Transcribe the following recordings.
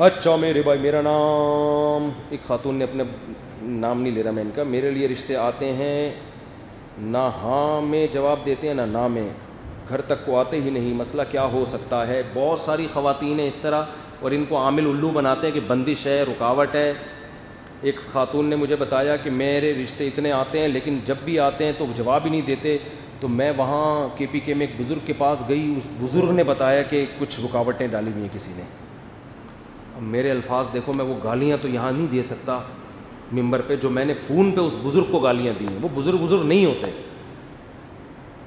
अच्छा मेरे भाई, मेरा नाम। एक खातून ने अपने नाम नहीं ले रहा मैं इनका। मेरे लिए रिश्ते आते हैं। ना हाँ में जवाब देते हैं, ना ना में। घर तक को आते ही नहीं। मसला क्या हो सकता है? बहुत सारी ख़वातीन इस तरह। और इनको आमिल उल्लू बनाते हैं कि बंदिश है, रुकावट है। एक खातून ने मुझे बताया कि मेरे रिश्ते इतने आते हैं, लेकिन जब भी आते हैं तो जवाब ही नहीं देते। तो मैं वहाँ के पी के में एक बुज़ुर्ग के पास गई। उस बुज़ुर्ग ने बताया कि कुछ रुकावटें डाली हुई हैं किसी ने। मेरे अल्फाज देखो, मैं वो गालियाँ तो यहाँ नहीं दे सकता मंबर पे, जो मैंने फ़ोन पे उस बुज़ुर्ग को गालियाँ दी हैं। वो बुज़ुर्ग बुज़ुर्ग नहीं होते।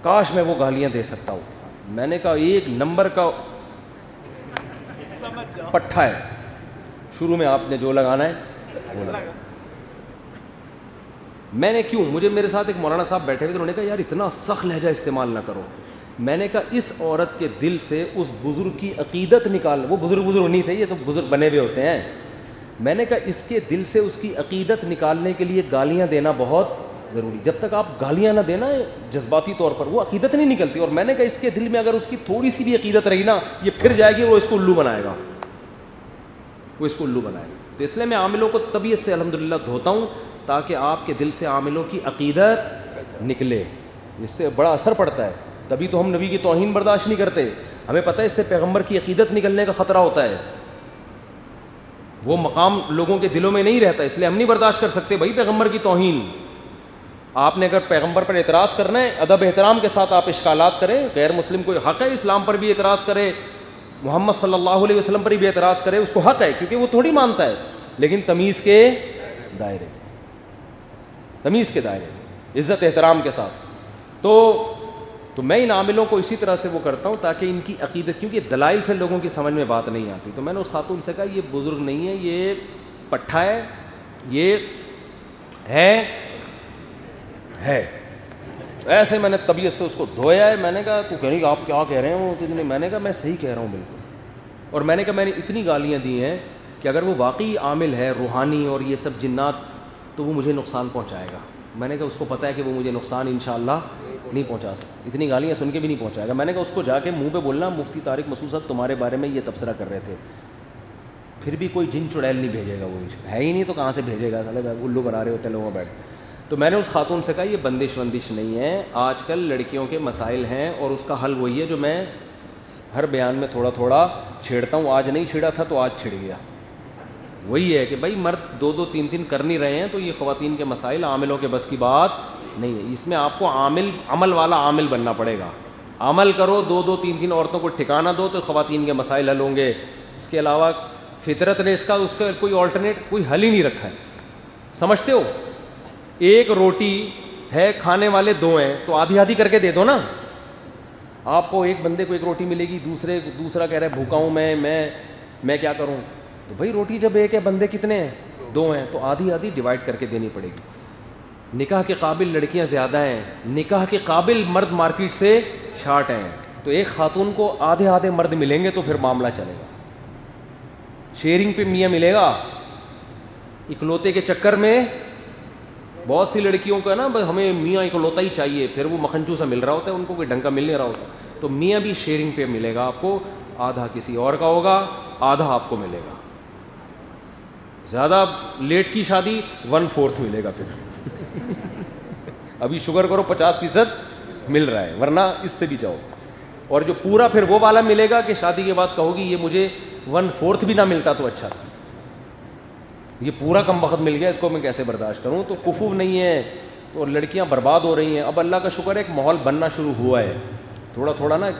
काश मैं वो गालियाँ दे सकता हूँ। मैंने कहा, एक नंबर का पट्ठा है। शुरू में आपने जो लगाना है, वो लगा। मैंने क्यों? मुझे मेरे साथ एक मौलाना साहब बैठे हुए थे, उन्होंने कहा, यार, इतना सख्त लहजा इस्तेमाल ना करो। मैंने कहा, इस औरत के दिल से उस बुज़ुर्ग की अकीदत निकाल, वो बुज़ुर्ग बुज़ुर्ग नहीं थे, ये तो बुज़ुर्ग बने हुए होते हैं। मैंने कहा, इसके दिल से उसकी अकीदत निकालने के लिए गालियाँ देना बहुत ज़रूरी। जब तक आप गालियाँ ना देना जज्बाती तौर पर, वो अकीदत नहीं निकलती। और मैंने कहा, इसके दिल में अगर उसकी थोड़ी सी भी अकीदत रही ना, ये फिर जाएगी वो इसको उल्लू बनाएगा। वो इसको उल्लू बनाएगा। तो इसलिए मैं आमिलों को तबीयत से अलहमदिल्ला धोता हूँ, ताकि आपके दिल से आमिलों की अकीदत निकले। इससे बड़ा असर पड़ता है। तभी तो हम नबी की तोहन बर्दाश्त नहीं करते। हमें पता है इससे पैगंबर की अकीदत निकलने का ख़तरा होता है। वो मकाम लोगों के दिलों में नहीं रहता, इसलिए हम नहीं बर्दाश्त कर सकते भाई पैगंबर की तोहन। आपने अगर पैगंबर पर एतराज़ करना है, अदब एहतराम के साथ आप इश्कालात करें गैर मुस्लिम कोई हक़ है इस्लाम पर भी एतराज़ करे, मोहम्मद सल्लल्लाहु अलैहि वसल्लम पर भी एतराज़ करे, उसको हक़ है, क्योंकि वो थोड़ी मानता है। लेकिन तमीज़ के दायरे तमीज़ के दायरे इज़्ज़त एहतराम के साथ। तो तो मैं इन आमिलों को इसी तरह से वो करता हूँ ताकि इनकी अकीदत, क्योंकि दलाइल से लोगों की समझ में बात नहीं आती। तो मैंने उस खातून से कहा, ये बुज़ुर्ग नहीं है, ये पट्ठा है, ये है है। ऐसे मैंने तबीयत से उसको धोया है। मैंने कहा, तू कह रही आप क्या कह रहे हो? तो मैंने कहा, मैं सही कह रहा हूँ, बिल्कुल। और मैंने कहा, मैंने इतनी गालियाँ दी हैं कि अगर वो वाकई आमिल है, रूहानी और ये सब जिन्नात तो वो मुझे नुकसान पहुँचाएगा। मैंने कहा, उसको पता है कि वो मुझे नुकसान इन नहीं पहुँचा सकता। इतनी गालियाँ सुन के भी नहीं पहुंचाएगा मैंने कहा उसको जाके मुँह पे बोलना, मुफ्ती तारिक मसूद साहब तुम्हारे बारे में ये तबसरा कर रहे थे, फिर भी कोई जिन चुड़ैल नहीं भेजेगा वो है ही नहीं तो कहाँ से भेजेगा? साले उल्लू बना रहे होते लोगों बैठ। तो मैंने उस खातून से कहा, ये बंदिश वंदिश नहीं है। आजकल लड़कियों के मसाइल हैं और उसका हल वही है जो मैं हर बयान में थोड़ा थोड़ा छेड़ता हूँ। आज नहीं छिड़ा था तो आज छिड़ गया। वही है कि भाई मर्द दो दो तीन तीन कर नहीं रहे हैं तो ये ख़वान के मसाइल, आमिलों के बस की बात नहीं है। इसमें आपको आमिल, अमल वाला आमिल बनना पड़ेगा। अमल करो दो दो तीन तीन औरतों को ठिकाना दो तो ख़वान के मसाइल हल होंगे। इसके अलावा फितरत ने इसका, उसका कोई ऑल्टरनेट कोई हल ही नहीं रखा है। समझते हो? एक रोटी है, खाने वाले दो हैं तो आधी आधी करके दे दो ना। आपको एक बंदे को एक रोटी मिलेगी, दूसरे, दूसरा कह रहा है, भूखा हूँ मैं मैं मैं क्या करूँ? तो भाई रोटी जब एक है, बंदे कितने हैं? दो हैं तो आधी आधी डिवाइड करके देनी पड़ेगी। निकाह के काबिल लड़कियाँ ज़्यादा हैं, निकाह के काबिल मर्द मार्केट से शार्ट हैं। तो एक खातून को आधे आधे मर्द मिलेंगे तो फिर मामला चलेगा। शेयरिंग पे मियाँ मिलेगा। इकलौते के चक्कर में बहुत सी लड़कियों का ना हमें मियाँ इकलौता ही चाहिए, फिर वो मखनचू सा मिल रहा होता है, उनको कोई ढंग का मिल नहीं रहा होता। तो मियाँ भी शेयरिंग पे मिलेगा आपको, आधा किसी और का होगा, आधा आपको मिलेगा। ज़्यादा लेट की शादी वन फोर्थ मिलेगा फिर। अभी शुगर करो पचास फ़ीसद मिल रहा है, वरना इससे भी जाओ। और जो पूरा फिर वो वाला मिलेगा कि शादी के बाद कहोगी, ये मुझे वन फोर्थ भी ना मिलता तो अच्छा था। ये पूरा कम वक्त मिल गया, इसको मैं कैसे बर्दाश्त करूँ? तो कुफू नहीं है तो लड़कियाँ बर्बाद हो रही हैं। अब अल्लाह का शुक्र है, एक माहौल बनना शुरू हुआ है। थोड़ा थोड़ा ना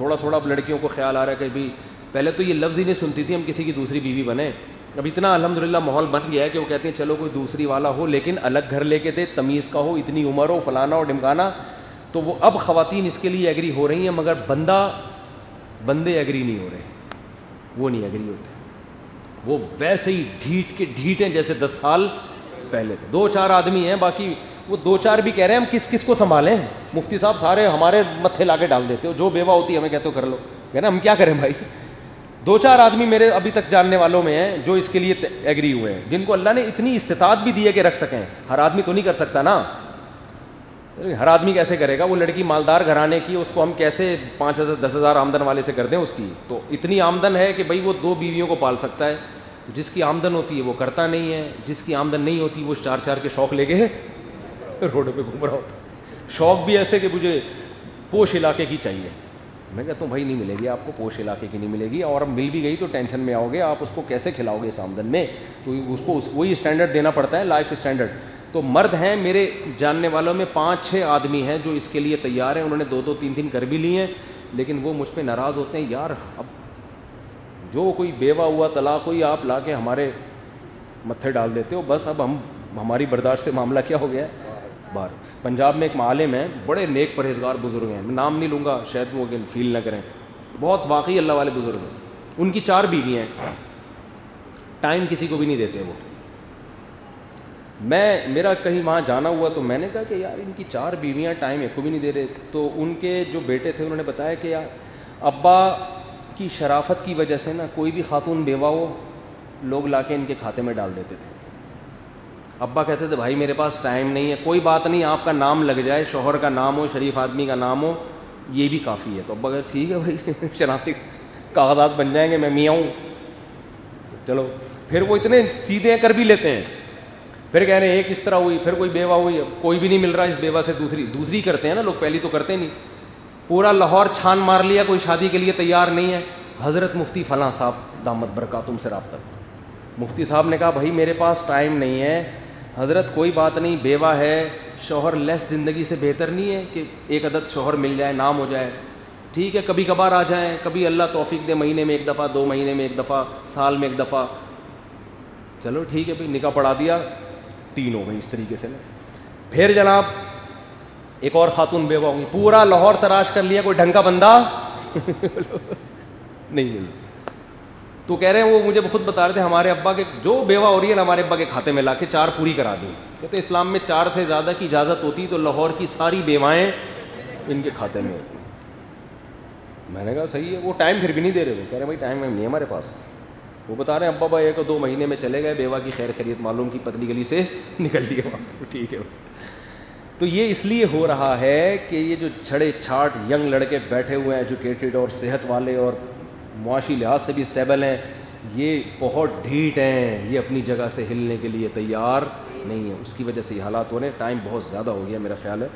थोड़ा थोड़ा अब लड़कियों को ख्याल आ रहा है कि भाई, पहले तो ये लफ्ज़ ही नहीं सुनती थी, हम किसी की दूसरी बीवी बने। अब इतना अलहमदिल्ला माहौल बन गया है कि वो कहते हैं, चलो कोई दूसरी वाला हो। लेकिन अलग घर लेके दे तमीज़ का हो, इतनी उम्र हो, फलाना और ढमकाना तो वो अब ख़वातीन इसके लिए एग्री हो रही हैं, मगर बंदा, बंदे एग्री नहीं हो रहे। वो नहीं एग्री होते। वो वैसे ही ढीट के ढीट हैं, जैसे दस साल पहले थे। दो चार आदमी हैं, बाकी वो दो चार भी कह रहे हैं, हम किस किस को संभालें? मुफ्ती साहब सारे हमारे मत्थे ला डाल देते हो, जो बेवा होती है, हमें कहते हो, कर लो। कहना हम क्या करें भाई? दो चार आदमी मेरे अभी तक जानने वालों में हैं, जो इसके लिए एग्री हुए हैं, जिनको अल्लाह ने इतनी इस्तात भी दिए कि रख सकें। हर आदमी तो नहीं कर सकता ना। हर आदमी कैसे करेगा? वो लड़की मालदार घराने की, उसको हम कैसे पाँच हज़ार, दस हज़ार आमदन वाले से कर दें उसकी? तो इतनी आमदन है कि भाई वो दो बीवियों को पाल सकता है। जिसकी आमदन होती है वो करता नहीं है। जिसकी आमदन नहीं होती, वो चार चार के शौक लेके रोड पे घूम रहा होता शौक भी ऐसे कि मुझे पोश इलाके की चाहिए। मैं कहता हूँ भाई नहीं मिलेगी आपको, पोश इलाके की नहीं मिलेगी और अब मिल भी गई तो टेंशन में आओगे, आप उसको कैसे खिलाओगे इस आमदन में? तो उसको उस, वही स्टैंडर्ड देना पड़ता है लाइफ स्टैंडर्ड तो मर्द हैं, मेरे जानने वालों में पाँच छः आदमी हैं जो इसके लिए तैयार हैं, उन्होंने दो दो तीन तीन कर भी लिए हैं, लेकिन वो मुझ पर नाराज़ होते हैं, यार, अब जो कोई बेवा हुआ, तलाक हुई, आप ला के हमारे मत्थे डाल देते हो, बस अब हम, हमारी बर्दाश्त से मामला क्या हो गया? है बाहर पंजाब में एक मालिम है, बड़े नेक परहेजगार बुज़ुर्ग हैं। मैं नाम नहीं लूँगा, शायद वो फील ना करें। बहुत वाकई अल्लाह वाले बुज़ुर्ग हैं। उनकी चार बीवी हैं। टाइम किसी को भी नहीं देते वो। मैं, मेरा कहीं वहाँ जाना हुआ तो मैंने कहा कि यार इनकी चार बीवियाँ टाइम एक को भी नहीं दे रहे। तो उनके जो बेटे थे, उन्होंने बताया कि यार, अब्बा की शराफत की वजह से ना कोई भी खातून बेवा हो, लोग ला के इनके खाते में डाल देते थे। अब्बा कहते थे, भाई, मेरे पास टाइम नहीं है। कोई बात नहीं, आपका नाम लग जाए, शोहर का नाम हो, शरीफ आदमी का नाम हो, ये भी काफ़ी है। तो अब्बा कहते, ठीक है भाई शनाख्ती कागजात बन जाएँगे, मैं मियाँ हूँ चलो, फिर वो इतने सीधे कर भी लेते हैं। फिर कह रहे हैं एक इस तरह हुई, फिर कोई बेवा हुई कोई भी नहीं मिल रहा इस बेवा से दूसरी दूसरी करते हैं ना लोग, पहली तो करते नहीं। पूरा लाहौर छान मार लिया, कोई शादी के लिए तैयार नहीं है। हज़रत मुफ्ती फ़लाँ साहब दामद बरका तुमसे रबता। मुफ्ती साहब ने कहा, भाई, मेरे पास टाइम नहीं है हज़रत कोई बात नहीं, बेवा है, शोहर लेस ज़िंदगी से बेहतर नहीं है कि एक अदद शोहर मिल जाए, नाम हो जाए। ठीक है कभी कभार आ जाए, कभी अल्लाह तोफ़ी दे महीने में एक दफ़ा, दो महीने में एक दफ़ा, साल में एक दफ़ा। चलो ठीक है भाई, निकाह पढ़ा दिया, तीन हो गई इस तरीके से। ना फिर जनाब, एक और खातून बेवा होंगी। पूरा लाहौर तराश कर लिया, कोई ढंग का बंदा? नहीं मिली तो कह रहे हैं, वो मुझे खुद बता रहे थे, हमारे अब्बा के, जो बेवा हो रही है ना हमारे अब्बा के खाते में ला के चार पूरी करा दी। कहते, इस्लाम में चार से ज़्यादा की इजाज़त होती तो लाहौर की सारी बेवाएँ इनके खाते में होती। मैंने कहा, सही है, वो टाइम फिर भी नहीं दे रहे वो। कह रहे, भाई टाइम नहीं है हमारे पास। वो बता रहे हैं, अब्बा भाई, एक दो महीने में चले गए, बेवा की खैर खरीद मालूम की, पतली गली से निकल लिया वहाँ ठीक है तो ये इसलिए हो रहा है कि ये जो छड़े छाट यंग लड़के बैठे हुए हैं एजुकेटेड और सेहत वाले और मुआशी लिहाज से भी स्टेबल हैं। ये बहुत ढीठ हैं। ये अपनी जगह से हिलने के लिए तैयार नहीं है। उसकी वजह से ये हालात हो रहे हैं। टाइम बहुत ज़्यादा हो गया मेरा ख्याल है।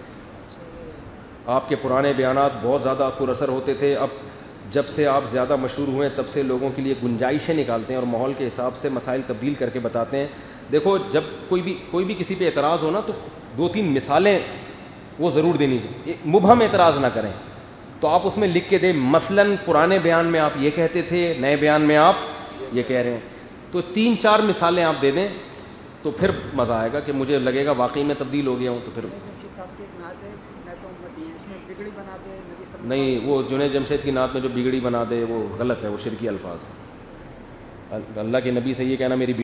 आपके पुराने बयान बहुत ज़्यादा पुरअसर होते थे। अब जब से आप ज़्यादा मशहूर हुए तब से लोगों के लिए गुंजाइशें निकालते हैं और माहौल के हिसाब से मसाइल तब्दील करके बताते हैं। देखो, जब कोई भी कोई भी किसी पे एतराज़ हो ना तो दो तीन मिसालें वो ज़रूर देनी चाहिए। मुबहम एतराज़ ना करें। तो आप उसमें लिख के दें मसलन पुराने बयान में आप ये कहते थे नए बयान में आप ये कह रहे हैं। तो तीन चार मिसालें आप दे दें तो फिर मज़ा आएगा कि मुझे लगेगा वाकई में तब्दील हो गया हूँ तो फिर नहीं वो जुने जमशेद की नात में जो बिगड़ी बना दे वो गलत है वो शिरकी अल्फाज है। अल्लाह के नबी से ये कहना मेरी